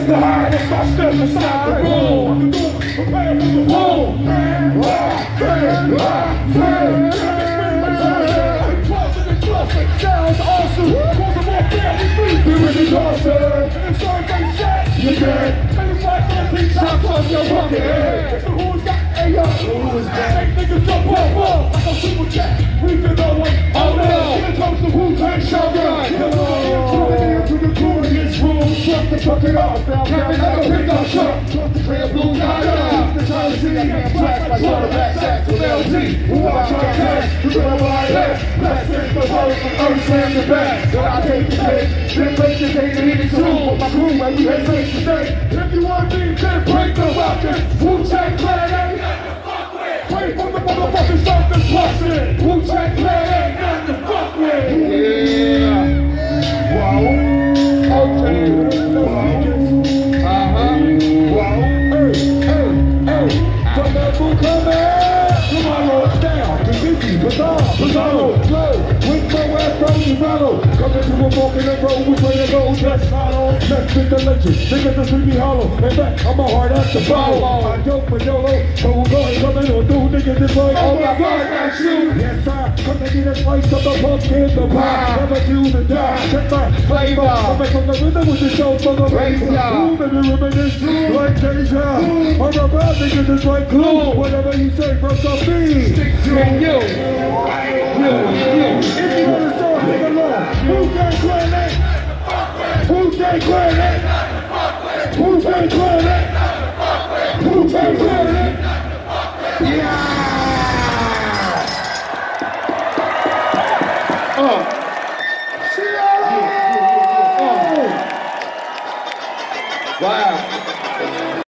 raise the high, if I step aside the room. Prepare for the war. Sounds awesome. Cause I'm all family free. Be with the doctor. And so they said, you dead. And it's like 13 shots on your fucking head. So who's got AO? Who's that? Make niggas jump off off. Like a super jet. The fuck it up. Captain, I don't pick up truck. Clear blue guy. The time to see I can't flash my quarterback sacks with LT. Who watch my test? You what I have. Blast is the word from Earth slam the back. But I take the cake. Then break the day to hit it too. My crew, and we had safe to stay. If you want me, then break the weapon. Wu-Tang hey. Come boo, come on, roll down. Kavichi, Bizarre, Bizarro, Flow. With no ass from battle. Coming to a walk in the road. We play a gold dress model. Next with the legend. Niggas the sleepy hollow. In fact, I'm a hard ass to follow. I dope for YOLO. So we're going on through niggas oh my god, that's you. Yes, I come to get a slice of the pumpkin, the pie. Never do the die. Check my flavor. Coming from the rhythm with the show from the razor. Ooh, baby, reminisce like deja. I'm a bad niggas is like glue. Whatever you say from the beat. Stick to you. You, you. If you want to song, sing along. Wu-Tang Clan ain't. Wu-Tang Clan ain't. Wu-Tang Clan ain't. Uh. See y'all. Wow.